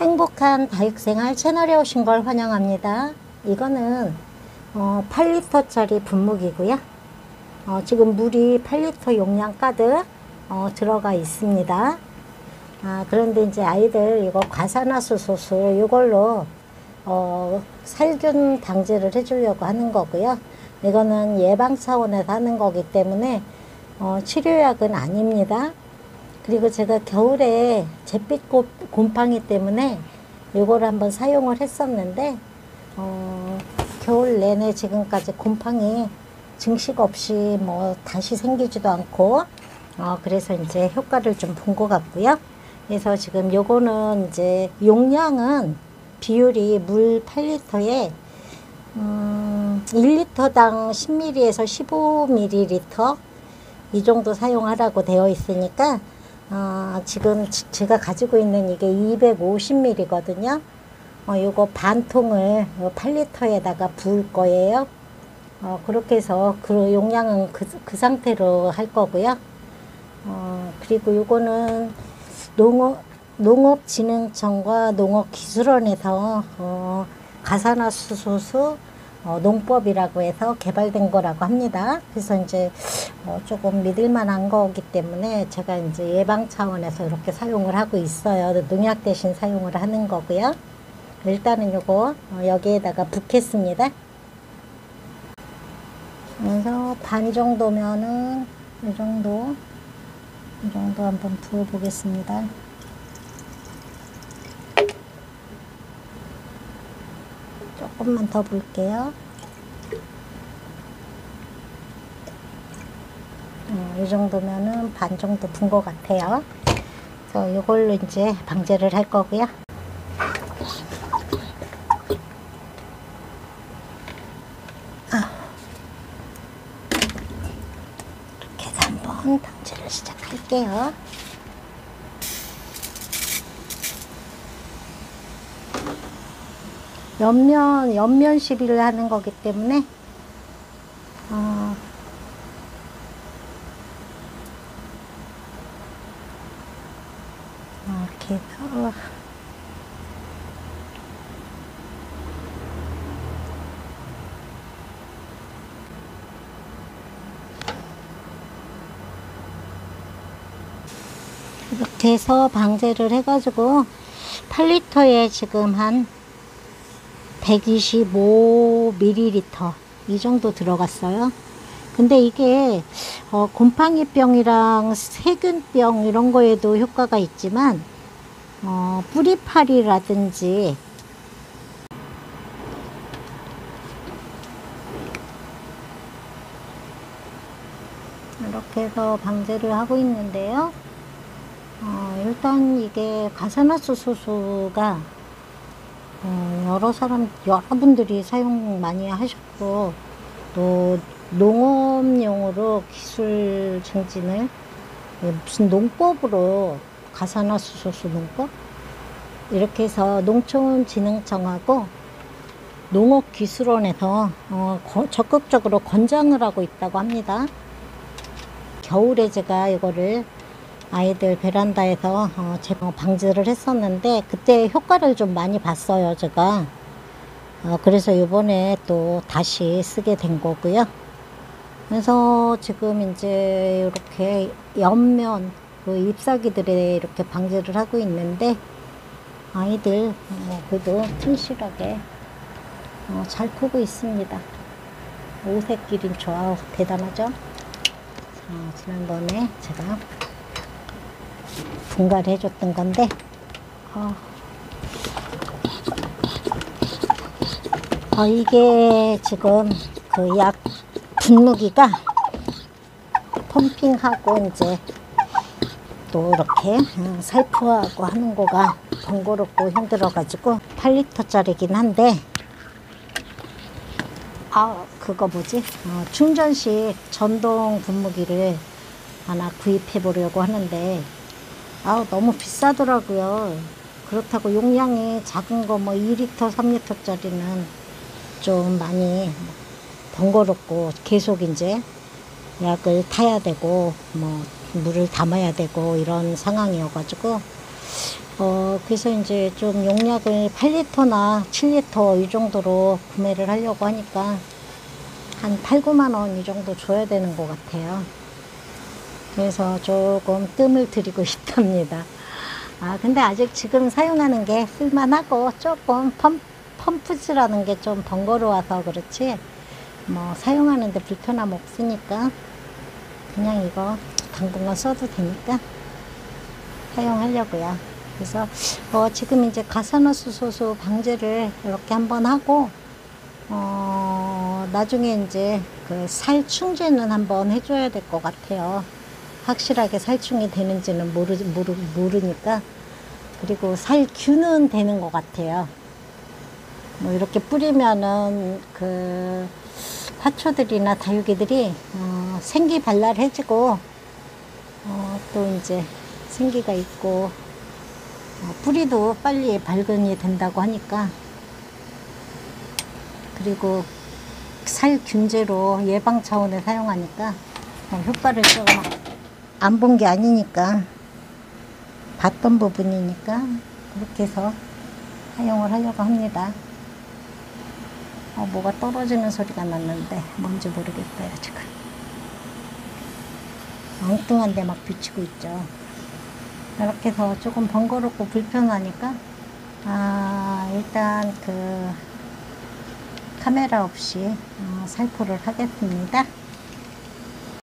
행복한 다육생활 채널에 오신 걸 환영합니다. 이거는 어, 8리터짜리 분무기고요. 어, 지금 물이 8리터 용량 가득 어, 들어가 있습니다. 아, 그런데 이제 아이들 이거 과산화수소수 이걸로 어, 살균 방지를 해주려고 하는 거고요. 이거는 예방 차원에서 하는 거기 때문에 어, 치료약은 아닙니다. 그리고 제가 겨울에 잿빛 곰- 곰팡이 때문에 이걸 한번 사용을 했었는데 어, 겨울 내내 지금까지 곰팡이 증식 없이 뭐 다시 생기지도 않고 어, 그래서 이제 효과를 좀 본 것 같고요. 그래서 지금 요거는 이제 용량은 비율이 물 8리터에 음, 1리터당 10ml에서 15ml 이 정도 사용하라고 되어 있으니까 어, 지금 지- 제가 가지고 있는 이게 250ml거든요. 어, 요거 반 통을 요 8리터에다가 부을 거예요. 어, 그렇게 해서 그 용량은 그, 그 상태로 할 거고요. 어, 그리고 요거는 농업, 농업진흥청과 농업기술원에서 어, 가산화수소수 어, 농법이라고 해서 개발된 거라고 합니다. 그래서 이제 어, 조금 믿을만한 거기 때문에 제가 이제 예방 차원에서 이렇게 사용을 하고 있어요. 농약 대신 사용을 하는 거고요. 일단은 요거 어, 여기에다가 붓겠습니다. 그래서 반 정도면은 이 정도 이 정도 한번 부어 보겠습니다. 조금만 더 볼게요. 음, 이 정도면은 반 정도 분 것 같아요. 그래서 이걸로 이제 방제를 할 거고요. 아. 이렇게 해서 한번 방제를 시작할게요. 옆면 옆면 시비를 하는 거기 때문에 어, 이렇게 해서 이렇게 해서 방제를 해가지고 8리터에 지금 한 125ml 이 정도 들어갔어요. 근데 이게 어, 곰팡이병이랑 세균병 이런 거에도 효과가 있지만 어, 뿌리파리라든지 이렇게 해서 방제를 하고 있는데요. 어, 일단 이게 가산화수소수가 어, 여러 사람, 여러분들이 사용 많이 하셨고, 또 농업용으로 기술 증진을 예, 무슨 농법으로 가산화수소수 농법? 이렇게 해서 농촌진흥청하고 농업기술원에서 어, 거- 적극적으로 권장을 하고 있다고 합니다. 겨울에 제가 이거를 아이들 베란다에서 어, 제- 어, 방지를 했었는데 그때 효과를 좀 많이 봤어요 제가. 어, 그래서 이번에 또 다시 쓰게 된 거고요. 그래서 지금 이제 이렇게 옆면 그 잎사귀들에 이렇게 방지를 하고 있는데 아이들 어, 그래도 튼실하게 어, 잘 크고 있습니다. 오색 기린 좋아 대단하죠? 자, 지난번에 제가 분갈이 해줬던 건데. 어, 어, 이게 지금 그 약 분무기가 펌핑하고 이제 또 이렇게 음, 살포하고 하는 거가 번거롭고 힘들어가지고 8리터짜리긴 한데 아 그거 뭐지? 어, 충전식 전동 분무기를 하나 구입해 보려고 하는데 아우 너무 비싸더라고요. 그렇다고 용량이 작은 거 뭐 2리터, 3리터짜리는 좀 많이 번거롭고 계속 이제 약을 타야 되고 뭐 물을 담아야 되고 이런 상황이어가지고 어, 그래서 이제 좀 용량을 8리터나 7리터 이 정도로 구매를 하려고 하니까 한 8, 9만 원 이 정도 줘야 되는 것 같아요. 그래서 조금 뜸을 들이고 있답니다. 아, 근데 아직 지금 사용하는 게 쓸만하고 조금 펌, 펌프질하는 게 좀 번거로워서 그렇지, 뭐, 사용하는데 불편함 없으니까, 그냥 이거 당분간 써도 되니까 사용하려고요. 그래서, 어, 지금 이제 가산화수소수 방제를 이렇게 한번 하고, 어, 나중에 이제 그 살 충전은 한번 해줘야 될 것 같아요. 확실하게 살충이 되는지는 모르, 모르, 모르니까. 그리고 살균은 되는 것 같아요. 뭐 이렇게 뿌리면은 그 화초들이나 다육이들이 어, 생기 발랄해지고 어, 또 이제 생기가 있고 어, 뿌리도 빨리 발근이 된다고 하니까 그리고 살균제로 예방 차원에 사용하니까 어, 효과를 조금 안 본 게 아니니까 봤던 부분이니까 그렇게 해서 사용을 하려고 합니다. 어, 뭐가 떨어지는 소리가 났는데 뭔지 모르겠어요 지금. 엉뚱한데 막 비치고 있죠. 이렇게 해서 조금 번거롭고 불편하니까 아 일단 그 카메라 없이 어, 살포를 하겠습니다.